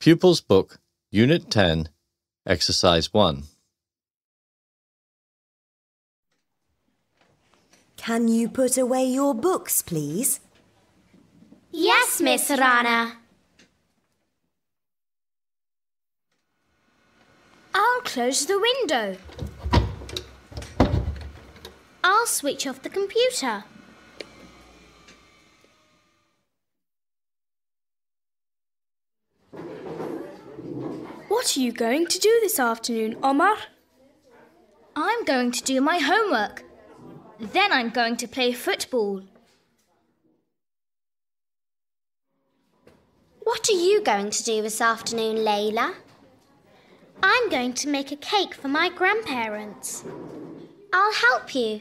Pupils Book, Unit 10, Exercise 1. Can you put away your books, please? Yes, Miss Rana. I'll close the window. I'll switch off the computer. What are you going to do this afternoon, Omar? I'm going to do my homework. Then I'm going to play football. What are you going to do this afternoon, Layla? I'm going to make a cake for my grandparents. I'll help you.